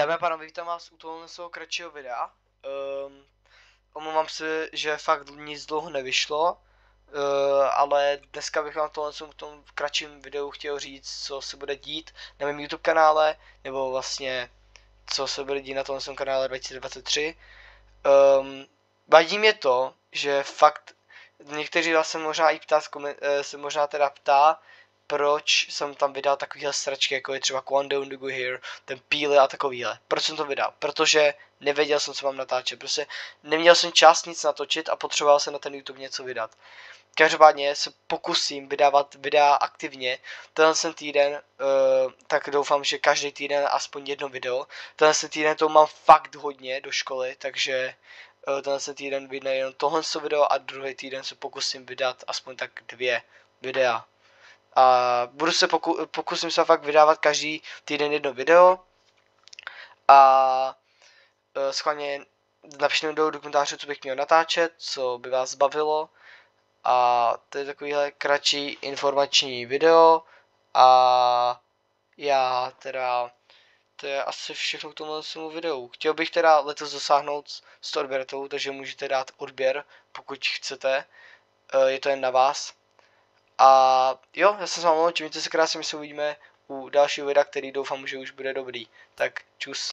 Dámy a pánové, vítám vás u tohohle svého kratšího videa. Um, omlouvám se, že fakt nic dlouho nevyšlo, uh, ale dneska bych vám tohle v tom kratším videu chtěl říct, co se bude dít na mém YouTube kanále, nebo vlastně co se bude dít na tomhle kanále 2023. Um, vadí mě to, že fakt někteří vás se možná i ptá, eh, se možná teda ptá, proč jsem tam vydal takovýhle sračky, jako je třeba Quando Indigo Here, ten Píly a takovýhle. Proč jsem to vydal? Protože nevěděl jsem, co mám natáčet. Prostě neměl jsem čas nic natočit a potřeboval jsem na ten YouTube něco vydat. Každopádně se pokusím vydávat videa aktivně. Tenhle ten týden, uh, tak doufám, že každý týden aspoň jedno video. Tenhle ten týden to mám fakt hodně do školy, takže uh, tenhle ten týden vyjde jenom tohle video a druhý týden se pokusím vydat aspoň tak dvě videa. A budu se poku, pokusím se fakt vydávat každý týden jedno video. A e, schválně napište mi do komentářů, co bych měl natáčet, co by vás bavilo. A to je takovýhle kratší informační video. A já teda, to je asi všechno k tomu videu. Chtěl bych teda letos dosáhnout 100 odběratelů, takže můžete dát odběr, pokud chcete. E, je to jen na vás. A jo, já se s vámi loučím, mějte se krásně, my se uvidíme u dalšího videa, který doufám, že už bude dobrý. Tak čus.